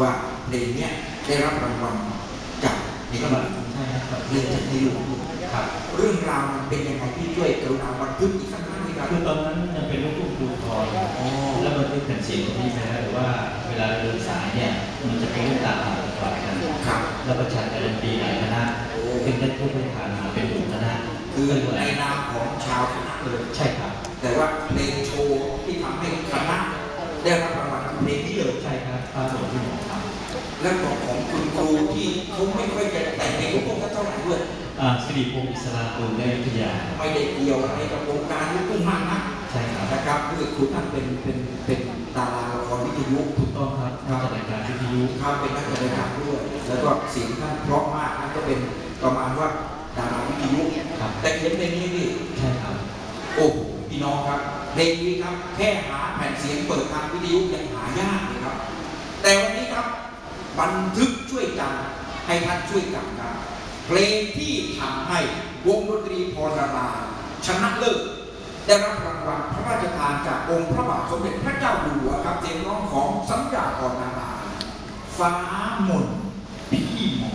ว่าเพลงเนี้ยได้รับรางวัลจากในก็เรื่องใช่ครับเพลงจากในหลวงครับเรื่องราวมันเป็นยังไงพี่ช่วยกรุณาบันทึกอีกสักครั้งหนึงครับคือตอนนั้นยังเป็นลูกทุ่งครูทอยอ๋อแล้วบันทึกแผ่นเสียงตรงนี้ไปแล้วหรือว่าเวลาเดินสายเนี่ยมันจะเป็นเรื่องตามหาตลอดกันครับแล้วประชาการันตีหลายคณะซึ่งได้ผู้บริหารมาเป็นหมู่คณะคือในนามของชาวคณะเลยใช่ครับ แต่ว่าเพลงโชว์ที่ทำให้คณะได้รับ รางวัลคือเพลงนี้เลยใช่ครับป้าหลวงที่หมอครับและของของคุณครูที่เขาไม่ค่อยจะแต่งเพลงลูกทุ่งสักเท่าไหร่ด้วยอ่าสิริพงศ์อิสระกุลในอยุธยาไม่ได้เกี่ยวอะไรกับวงการลูกทุ่งมากนะใช่ครับนะครับคือคุณท่านเป็นเป็นเป็นดาราละครวิทยุถูกต้องครับนักจัดรายการวิทยุเขาเป็นนักแสดงด้วยแล้วก็เสียงท่านเพราะมากนั่นก็เป็นประมาณว่าดาราวิทยุครับแต่เขียนเพลงนี้พี่ใช่ครับโอ้โห พี่น้องครับเพลงนี้ครับแค่หาแผ่นเสียงเปิดทางวิทยุยังหายากเลยครับ แต่วันนี้ครับบันทึกช่วยกันให้ท่านช่วยกันครับเพลงที่ทำให้วงดนตรีพรราชนะเลิศได้รับรางวัลพระราชทานจากองค์พระบาทสมเด็จพระเจ้าอยู่หัวครับเสียงร้องของสัญญาอ่อนาราฟ้ามนพี่มอ